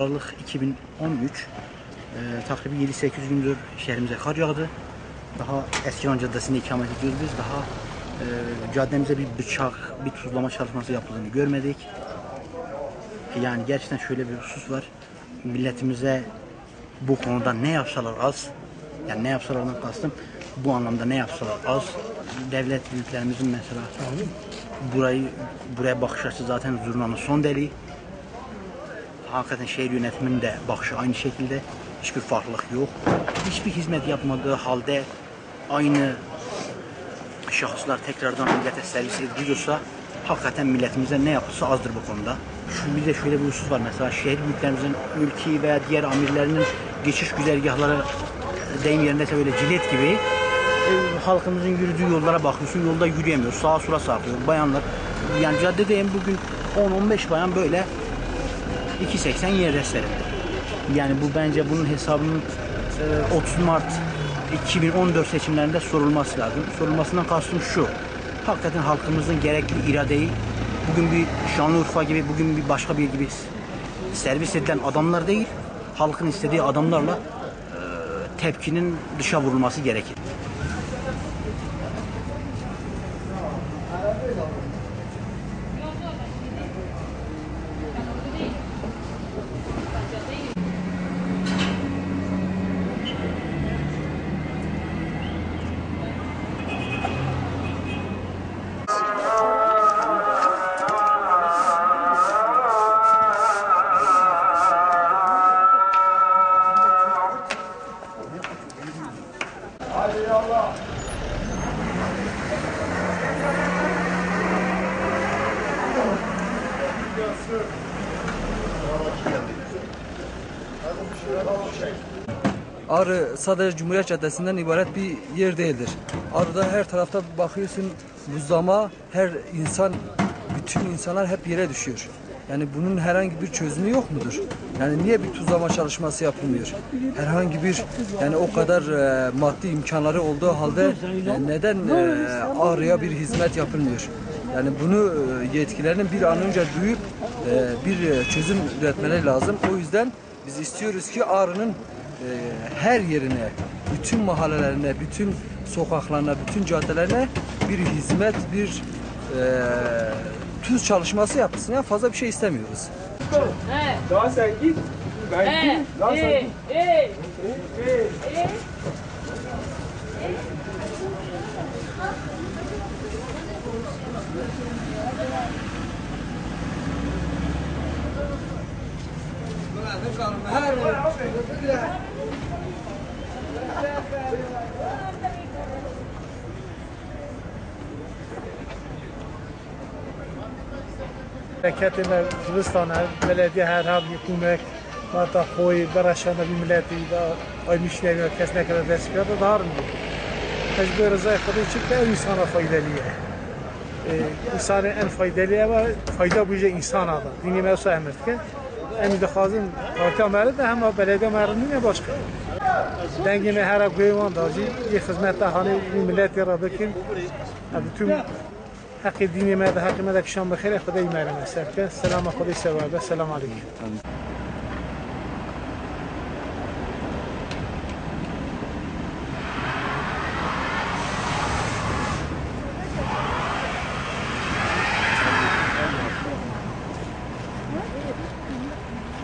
Aralık 2013 e, takribi 7-8 gündür şehrimize kar yağdı. Daha Eskihan Caddesi'nde ikamet ediyoruz biz. Daha e, caddemize bir bıçak, bir tuzlama çalışması yapıldığını görmedik. Yani gerçekten şöyle bir husus var. Milletimize bu konuda ne yapsalar az, yani ne yapsalardan kastım bu anlamda ne yapsalar az. Devlet büyüklerimizin mesela burayı buraya bakış açısı zaten zurnanın son deliği. Hakikaten şehir yönetiminin de bakışı aynı şekilde. Hiçbir farklılık yok. Hiçbir hizmet yapmadığı halde aynı şahıslar tekrardan millete servis ediliyorsa hakikaten milletimize ne yapılsa azdır bu konuda. Şu bir de şöyle bir husus var mesela şehir büyüklerimizin mülki veya diğer amirlerinin geçiş güzergahları deyim yerindeyse böyle cilet gibi e, halkımızın yürüdüğü yollara bakıyorsun yolda yürüyemiyor sağa sola sarkıyor bayanlar yani caddedeyim bugün 10-15 bayan böyle 2.80 yerde serildi. Yani bu bence bunun hesabının e, 30 Mart 2014 seçimlerinde sorulması lazım. Sorulmasından kastım şu. Hakikaten halkımızın gerekli iradeyi bugün bir Şanlıurfa gibi bugün bir başka bir gibi servis edilen adamlar değil, halkın istediği adamlarla e, tepkinin dışa vurulması gerekir. Ağrı sadece Cumhuriyet Caddesi'nden ibaret bir yer değildir. Ağrı'da her tarafta bakıyorsun buzlama, her insan, bütün insanlar hep yere düşüyor. Yani bunun herhangi bir çözümü yok mudur? Yani niye bir tuzlama çalışması yapılmıyor? Herhangi bir yani o kadar e, maddi imkanları olduğu halde e, neden e, Ağrı'ya bir hizmet yapılmıyor? Yani bunu e, yetkililerin bir an önce duyup bir e, çözüm üretmeleri lazım. O yüzden biz istiyoruz ki Ağrı'nın e, her yerine, bütün mahallelerine, bütün sokaklarına, bütün caddelerine bir hizmet, bir e, tuz çalışması yapılsın. Ya fazla bir şey istemiyoruz. Daha sen git. Ben gideyim. Daha sen git. حرکت زمستان بلدی هر هم یکومک ما تا خوی برشان بی ملتی دا آی میشنی کس نکرده دست کرده دارن دی تجربه رضای خودی چی که انسان فایده لیه انسان ان فایده لیه و فایده بوجه انسان آدم دینی موسا امرد که امید خازن حاکم مرد نه همه بلیگه مرد نینه باش کن دنگی نه هر گویوان داجی یه خزمت ده هانه این ملت را بکن ابتون حق دینی مرد حق مرد پیشان بخیر خدای مرد نسر کن سلام خدای سوابه سلام علیکم うん。